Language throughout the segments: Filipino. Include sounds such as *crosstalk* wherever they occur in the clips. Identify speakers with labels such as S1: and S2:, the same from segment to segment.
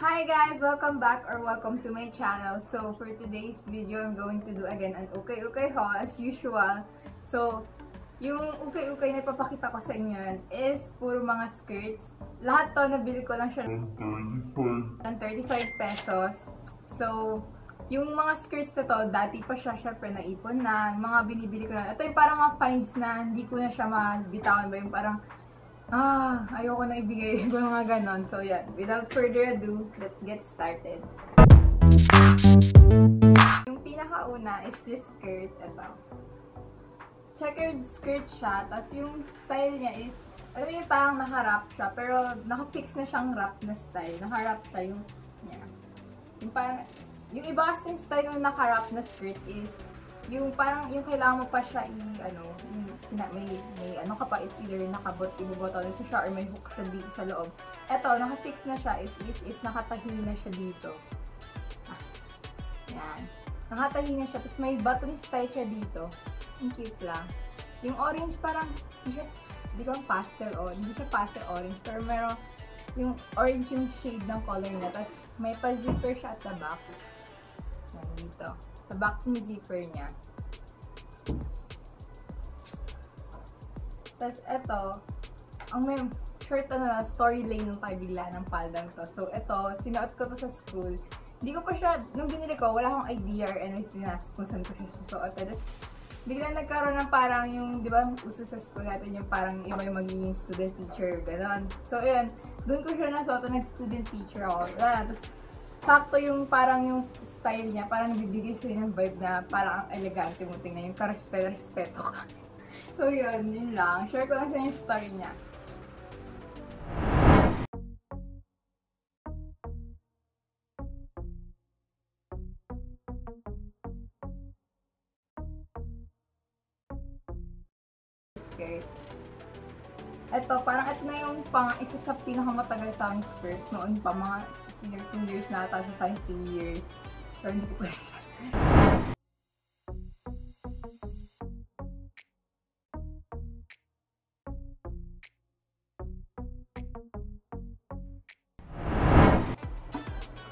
S1: Hi guys! Welcome back or welcome to my channel. So, for today's video, I'm going to do again an ukay-ukay haul as usual. So, yung ukay-ukay na ipapakita ko sa inyo yan is puro mga skirts. Lahat to, nabili ko lang siya ng 35 pesos. So, yung mga skirts na to, dati pa siya syempre naipon na, mga binibili ko na. Ito yung parang mga finds na hindi ko na siya mabitawan ba yung parang ah, ayoko na ibigay *laughs* ko mga ganon. So, yeah, without further ado, let's get started. Yung pinakauna is this skirt. Ito. Checkered skirt siya. Tapos yung style niya is, alam mo yung parang naka-wrap siya, pero naka-fix na siyang wrap na style. Naka-wrap siya yung, yeah. Yung parang, yung iba kasing style ng naka-wrap na skirt is, yung parang, yung kailangan mo pa siya i, ano, yung, may, may ano ka pa, it's either nakabot, ibubotones mo siya, or may hook siya dito sa loob. Eto, naka-fix na siya, is, which is nakatahi na siya dito. Ah, yan. Nakatahi na siya, tapos may button style siya dito. Ang cute lang. Yung orange parang, hindi siya, hindi ko pastel o, hindi siya pastel orange, pero meron, yung orange yung shade ng color niya. Tapos may pa-zipper siya at the back. Yan, dito. Sa back yung zipper niya. Tapos eto, ang may short ano na, story lane ng tayo bigla ng paldang to. So eto, sinuot ko to sa school. Hindi ko pa siya, nung binili ko, wala akong idea or anything na kung saan ko siya susuot. Tapos biglang nagkaroon ng parang yung, di ba, uso sa school natin yung parang iba yung magiging student teacher, gano'n. So, yun, doon ko siya nasuot ng student teacher ako. Tapos, sakto yung parang yung style niya, parang nabibigay sa'yo ng vibe na parang ang elegante mo tingnan, yung karespeto-respeto ka. *laughs* so, yun, yun lang. Share ko lang sa yung story niya. skirt. Ito, parang ito na yung pang isa sa pinakamatagal sa aking skirt. Noon pa, mga 13 years na ata sa 3 years. Pero hindi ko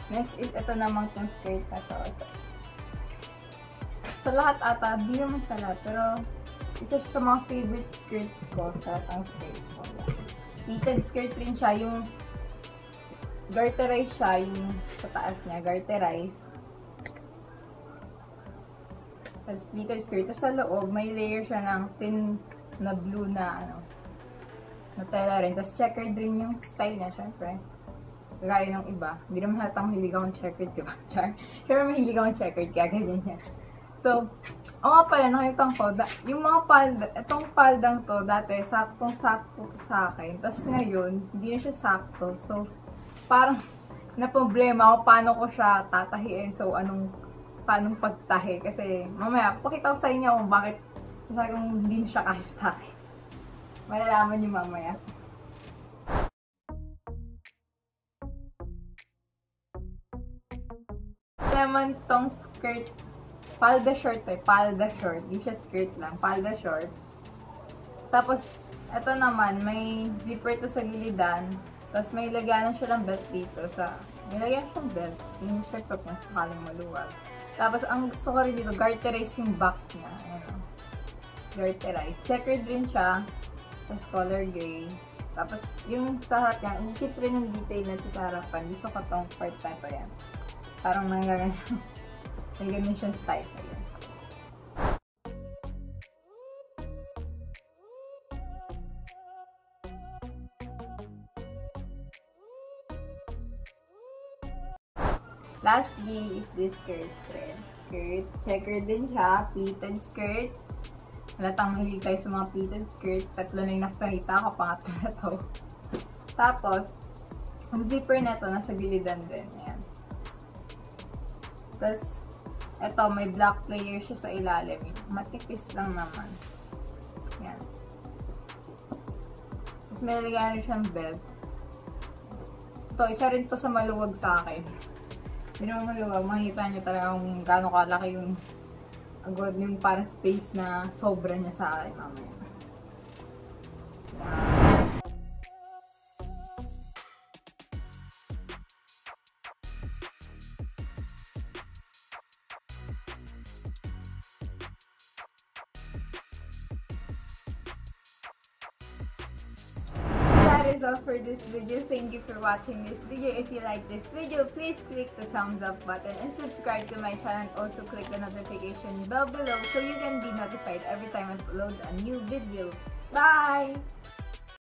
S1: Next is ito naman tong skirt na to. Ito. Sa lahat ata, di naman sa lahat, pero isa siya sa mga favorite skirts ko sa ang skirt ko. Skirt rin siya, yung garterize siya, yung sa taas niya, garterize. Tapos pleated skirt. Tapos sa loob, may layer siya ng thin na blue na ano, na tela rin. Tapos checkered rin yung style niya, syempre. Gaya ng iba. Hindi naman halatang mahilig akong checkered, diba? *laughs* Char. Pero mahilig akong checkered, kaya ganyan yan. So, o nga pala, nakita ko, da, yung mga palda, itong paldang to, dati, saktong-sakto to sa akin. Tapos ngayon, hindi na siya sakto. So, parang, na problema ako paano ko siya tatahiin. So, anong, paanong pagtahi. Kasi, mamaya, pakita ko sa inyo kung bakit, sabi kong hindi siya kasya sa akin. Malalaman niyo mamaya. naman tong skirt palda short eh. Palda short. Di siya skirt lang. Palda short. Tapos, ito naman, may zipper to sa gilidan. Tapos, may lagyanan siya ng belt dito sa... May lagyan siyang belt. Yung shirt ko kung sakaling maluwag. Tapos, ang gusto ko rin dito, garterize yung back niya. Ano. Garterize. Checkered rin siya. Tapos, color gray. Tapos, yung sa harap niya, cute rin yung detail na sa harapan. Gusto ko tong part na to yan. Parang nanggaganyan. *laughs* May ganun siyang style. Ayan. Lastly is this skirt thread. Skirt. Checker din siya. Pleated skirt. Halatang mahilig tayo sa mga pleated skirt. Tatlo na yung napakita ko. Pangatlo na to. Tapos, ang zipper na to nasa gilidan din. Ayan. Tapos, ito, may black layer siya sa ilalim. Matipis lang naman. Yan. Tapos, may lagyan siyang belt. Ito, isa rin to sa maluwag sa akin. Naman maluwag. Makikita niyo talaga kung gaano kalaki yung agad yung parang space na sobra niya sa akin mamaya. that is all for this video. Thank you for watching this video. If you like this video, please click the thumbs up button and subscribe to my channel. Also click the notification bell below so you can be notified every time I upload a new video. Bye!